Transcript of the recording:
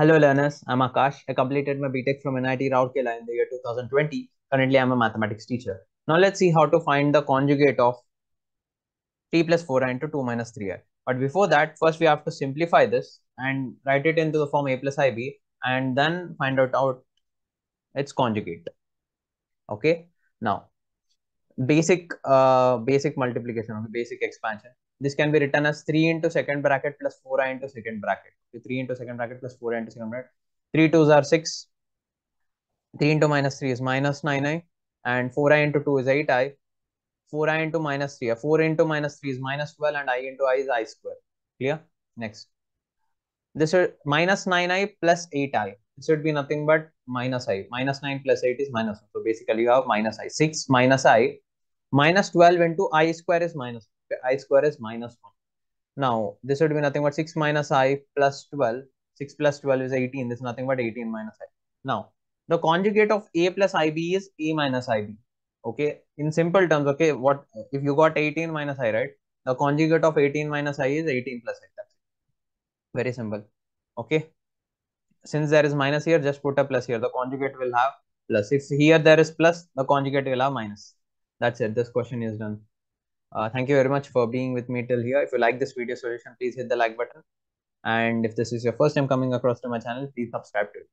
Hello learners, I'm Akash. I completed my BTech from NIT Rourkela in the year 2020. Currently, I'm a mathematics teacher. Now let's see how to find the conjugate of t plus 4i into 2 minus 3i. But before that, first we have to simplify this and write it into the form a plus ib and then find out, out its conjugate. Okay. Now, basic uh, basic multiplication, basic expansion. This can be written as 3 into second bracket plus 4i into second bracket. Okay, 3 into second bracket plus 4i into second bracket. 3 2s are 6. 3 into minus 3 is minus 9i. And 4i into 2 is 8i. 4i into minus 3. 4 into minus 3 is minus 12 and i into i is i square. Clear? Next. This is minus 9i plus 8i. This should be nothing but minus i. Minus 9 plus 8 is minus 1. So basically you have minus i. 6 minus i. Minus 12 into i square is minus i square is minus 1. Now, this would be nothing but 6 minus i plus 12. 6 plus 12 is 18. This is nothing but 18 minus i. Now, the conjugate of a plus ib is a minus ib. Okay, in simple terms, okay, what if you got 18 minus i, right? The conjugate of 18 minus i is 18 plus i. That's it. Very simple. Okay. Since there is minus here, just put a plus here. The conjugate will have plus. If here there is plus, the conjugate will have minus. That's it. This question is done. Uh, thank you very much for being with me till here. If you like this video solution, please hit the like button. And if this is your first time coming across to my channel, please subscribe to it.